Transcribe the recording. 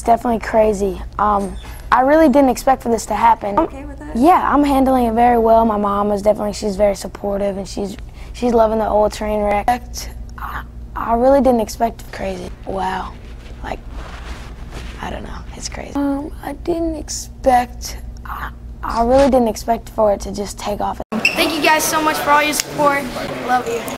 It's definitely crazy. Um, I really didn't expect for this to happen. Okay with that? Yeah, I'm handling it very well. My mom is definitely she's very supportive and she's she's loving the old train wreck. I, I really didn't expect crazy. Wow, like I don't know, it's crazy. Um, I didn't expect. I, I really didn't expect for it to just take off. Thank you guys so much for all your support. Love you.